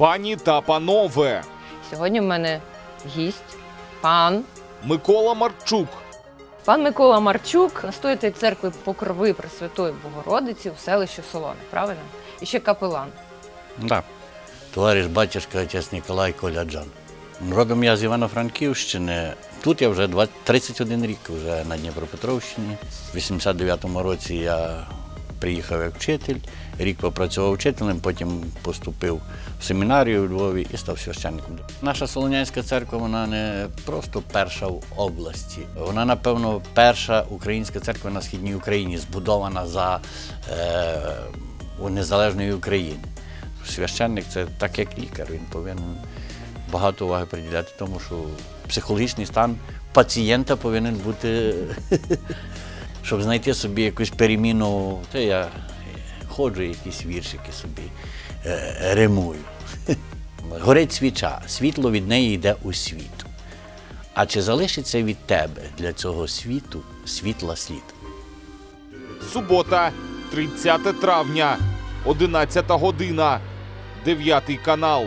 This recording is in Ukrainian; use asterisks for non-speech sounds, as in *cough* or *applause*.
Пані та панове, Сьогодні в мене гість, пан. Микола Марчук, Пан Микола Марчук, настоятель церкви Покрови Пресвятої Богородиці у селищі Солоне, правильно? І ще капелан. Да. Товариш батюшка отець Ніколай Коляджан. Родом я з Івано-Франківщини. Тут я вже 20 31 рік вже на Дніпропетровщині. В 89-му році я приїхав як вчитель, рік попрацював вчителем, потім поступив в семінарію у Львові і став священником. Наша Солонянська церква вона не просто перша в області. Вона, напевно, перша українська церква на східній Україні, збудована за е, у незалежної України. Священник це так як лікар, він повинен багато уваги приділяти тому, що психологічний стан пацієнта повинен бути, щоб знайти собі якусь переміну. Це я ходжу, якісь віршики собі е, римую. *laughs* Горить свіча, світло від неї йде у світ. А чи залишиться від тебе для цього світу світла слід? субота, 30 травня, 11 година, 9 канал.